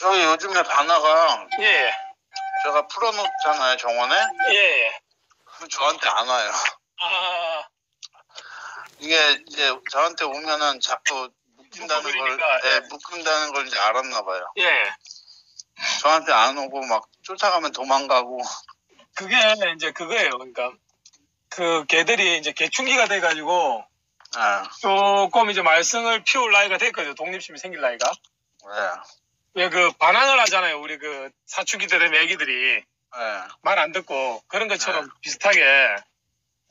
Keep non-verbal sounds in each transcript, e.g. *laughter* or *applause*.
저기 요즘에 바나가 예, 예. 제가 풀어놓잖아요 정원에 예, 예. 저한테 안 와요. 아, 이게 이제 저한테 오면은 자꾸 묶인다는 걸, 묶어버리니까, 예, 예. 묶인다는 걸 이제 알았나 봐요. 예. 저한테 안 오고 막 쫓아가면 도망가고. 그게 이제 그거예요. 그러니까 그 개들이 이제 개충기가 돼가지고 예, 조금 이제 말썽을 피울 나이가 됐거든요. 독립심이 생길 나이가. 예, 왜 그 반항을 하잖아요. 우리 그 사춘기 때 되면 애기들이 예. 말안 듣고 그런 것처럼 비슷하게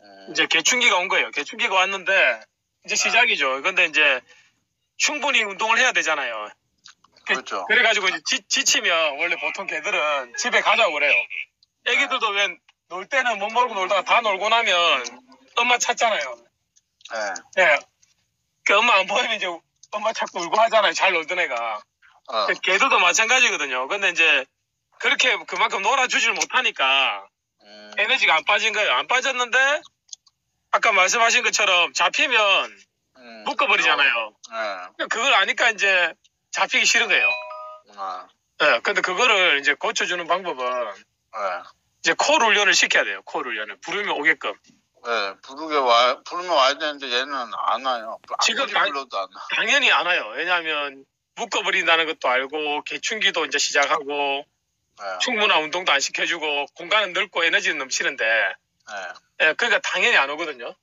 음, 이제 개충기가 온 거예요. 개충기가 왔는데 이제 시작이죠. 근데 이제 충분히 운동을 해야 되잖아요. 그렇죠. 그래가지고 이제 지, 지치면 원래 보통 개들은 집에 가자고 그래요. 애기들도 왜놀 때는 못 놀고 놀다가 다 놀고 나면 엄마 찾잖아요. 예, 예. 그 엄마 안 보이면 이제 엄마 찾고 울고 하잖아요. 잘 놀던 애가. 어, 개들도 마찬가지거든요. 근데 이제 그렇게 그만큼 놀아주질 못하니까 음, 에너지가 안 빠진 거예요. 안 빠졌는데 아까 말씀하신 것처럼 잡히면 음, 묶어버리잖아요. 예, 그걸 아니까 이제 잡히기 싫은 거예요. 아, 예. 근데 그거를 이제 고쳐주는 방법은 예, 이제 콜 훈련을 시켜야 돼요. 콜 훈련을 부르면 오게끔. 예. 부르게 와, 부르면 와야 되는데 얘는 안 와요. 지금 불러도 안 와. 당연히 안 와요. 왜냐하면 묶어버린다는 것도 알고 개충기도 이제 시작하고 예, 충분한 운동도 안 시켜주고 공간은 넓고 에너지는 넘치는데 예, 예, 그러니까 당연히 안 오거든요.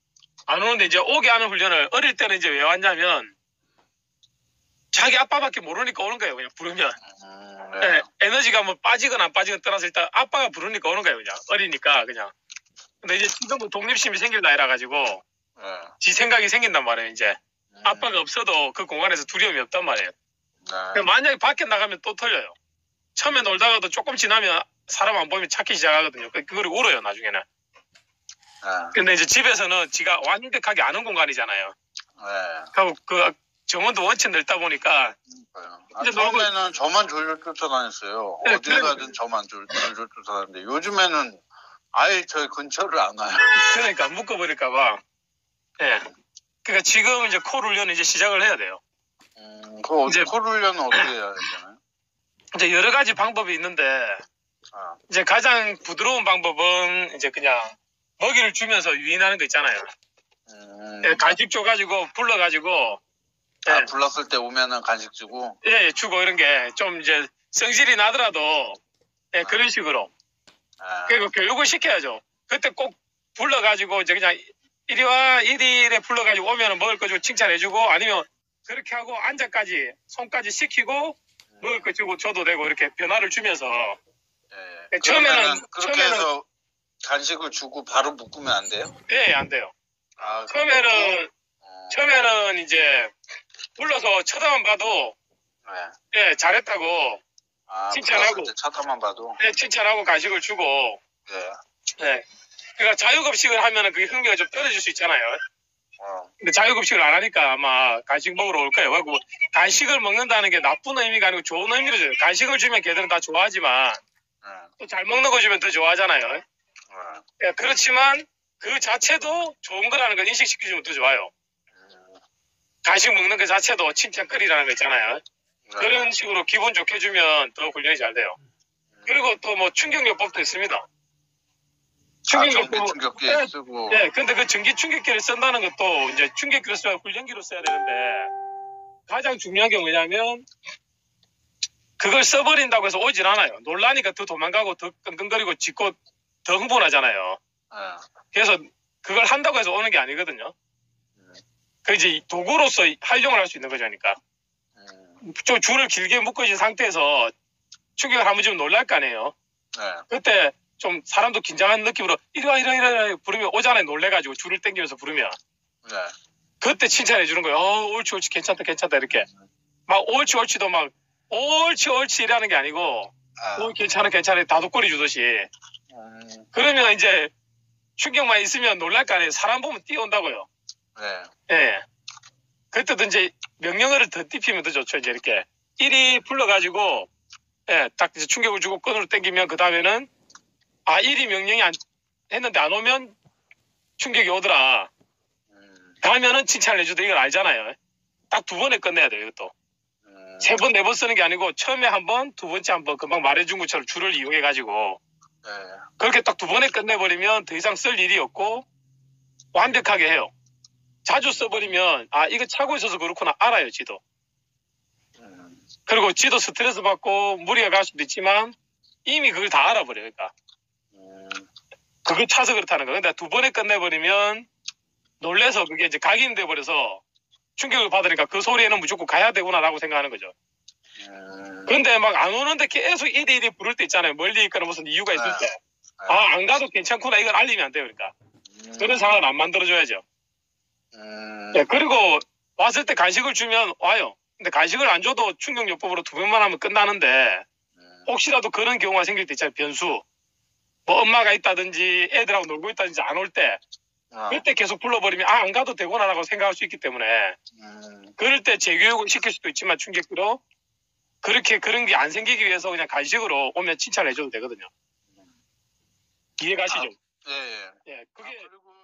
안 오는데 이제 오게 하는 훈련을 어릴 때는 이제 왜 왔냐면 자기 아빠밖에 모르니까 오는 거예요. 그냥 부르면 음, 예, 네. 에너지가 뭐 빠지거나 안 빠지거나 떠나서 일단 아빠가 부르니까 오는 거예요. 그냥 어리니까 그냥. 근데 이제 지금은 독립심이 생길 나이라 가지고 예. 지 생각이 생긴단 말이에요. 이제 음, 아빠가 없어도 그 공간에서 두려움이 없단 말이에요. 네. 만약에 밖에 나가면 또 털려요. 처음에 놀다가도 조금 지나면 사람 안 보면 찾기 시작하거든요. 그- 그거를 울어요, 나중에는. 네. 근데 이제 집에서는 지가 완벽하게 아는 공간이잖아요. 네. 그 정원도 원체 넓다 보니까 그러니까요. 아, 이제 처음에는 저만 졸졸 쫓아다녔어요. 네, 어딜 그래요. 가든 저만 졸- 졸졸 쫓아다녔는데 요즘에는 아예 저희 근처를 안 와요. *laughs* 그러니까 묶어버릴까봐. 예. 그러니까 지금 이제 콜 훈련을 이제 시작을 해야 돼요. 음, 그 이제- 콜 훈련은 어떻게 해야 되나요? 이제 여러 가지 방법이 있는데 아, 이제 가장 부드러운 방법은 이제 그냥 먹이를 주면서 유인하는 거 있잖아요. 음, 예, 간식 줘가지고 불러가지고 예, 아, 불렀을 때 오면은 간식 주고. 예, 주고 이런 게 좀 이제 성질이 나더라도 예, 그런 식으로 아, 그리고 교육을 시켜야죠. 그때 꼭 불러가지고 이제 그냥 이리 와 이리에 불러가지고 오면은 먹을 거 주고 칭찬해주고 아니면 그렇게 하고 앉아까지 손까지 시키고 먹을 거 주고 줘도 되고 이렇게 변화를 주면서 예. 네, 처음에는- 그렇게 처음에는- 해서 간식을 주고 바로 묶으면 안 돼요? 예, 안 돼요. 아, 처음에는 어, 처음에는 이제 불러서 쳐다만 봐도 네. 예, 잘했다고 아, 칭찬하고. 쳐다만 봐도. 예, 칭찬하고 간식을 주고 예. 예. 그러니까 자유급식을 하면은 그게 흥미가 좀 떨어질 수 있잖아요. 어, 근데 자유급식을 안 하니까 아마 간식 먹으러 올 거예요. 그리고 간식을 먹는다는 게 나쁜 의미가 아니고 좋은 의미로 줘요. 간식을 주면 걔들은 다 좋아하지만 네. 또잘 먹는 거 주면 더 좋아하잖아요. 네. 예, 그렇지만 그 자체도 좋은 거라는 걸 인식시켜주면 더 좋아요. 음, 간식 먹는 그 자체도 칭찬거리라는 거 있잖아요. 네. 그런 식으로 기분 좋게 주면 더 훈련이 잘 돼요. 그리고 또 뭐 충격요법도 있습니다. 아, 충격요법. 전기 충격기 예, 쓰고. 예, 근데 그 전기 충격기를 쓴다는 것도 이제 충격기로 써야 훈련기로 써야 되는데 가장 중요한 게 뭐냐면 그걸 써버린다고 해서 오질 않아요. 놀라니까 더 도망가고 더 끙끙거리고 짖고 더 흥분하잖아요. 예. 그래서 그걸 한다고 해서 오는 게 아니거든요. 음, 그 이제 도구로서 활용을 할 수 있는 거죠, 그러니까. 음, 좀 줄을 길게 묶어진 상태에서 충격을 한번 주면 놀랄 거 아니에요. 네. 그때 좀 사람도 긴장한 느낌으로 와, 이리 와 부르면 오잖아요. 놀래가지고 줄을 당기면서 부르면. 네. 그때 칭찬해 주는 거예요. 어, 옳지, 옳지, 괜찮다, 괜찮다, 이렇게. 막 옳지, 옳지도 막 옳지, 옳지 이라는 게 아니고 아, 어, 괜찮아, 괜찮아 다독거리 주듯이. 음, 그러면 이제 충격만 있으면 놀랄 거 아니에요. 사람 보면 뛰어온다고요. 네. 예. 그때도 이제 명령어를 더 띄피면 더 좋죠. 이제 이렇게. 일이 불러가지고, 예, 딱 이제 충격을 주고 끈으로 당기면 그 다음에는, 아, 일이 명령이 안, 했는데 안 오면 충격이 오더라. 음, 다음에는 칭찬을 해주도 이걸 알잖아요. 딱 두 번에 끝내야 돼요, 이것도. 음, 세 번, 네 번 쓰는 게 아니고 처음에 한 번, 두 번째 한 번 금방 말해준 것처럼 줄을 이용해가지고 네. 그렇게 딱 두 번에 끝내버리면 더 이상 쓸 일이 없고 완벽하게 해요. 자주 써버리면 아 이거 차고 있어서 그렇구나 알아요 지도. 음, 그리고 지도 스트레스 받고 무리가 갈 수도 있지만 이미 그걸 다 알아버려요. 그러니까 음, 그거 차서 그렇다는 거. 근데 두 번에 끝내버리면 놀래서 그게 이제 각인돼 버려서 충격을 받으니까 그 소리에는 무조건 가야 되구나라고 생각하는 거죠. 음, 근데 막 안 오는데 계속 이리 이리 부를 때 있잖아요. 멀리 있거나 무슨 이유가 있을 때. 아, 안 가도 괜찮구나. 이걸 알리면 안 돼요. 그러니까. 음, 그런 상황을 안 만들어줘야죠. 음, 예, 그리고 왔을 때 간식을 주면 와요. 근데 간식을 안 줘도 충격요법으로 두 번만 하면 끝나는데 음, 혹시라도 그런 경우가 생길 때 있잖아요. 변수. 뭐 엄마가 있다든지 애들하고 놀고 있다든지 안 올때 아, 그때 계속 불러버리면 아 안 가도 되구나라고 생각할 수 있기 때문에 음, 그럴 때 재교육을 시킬 수도 있지만 충격으로 그렇게 그런 게 안 생기기 위해서 그냥 간식으로 오면 칭찬을 해줘도 되거든요. 이해 가시죠? 예, 예. 예, 그게 아, 그리고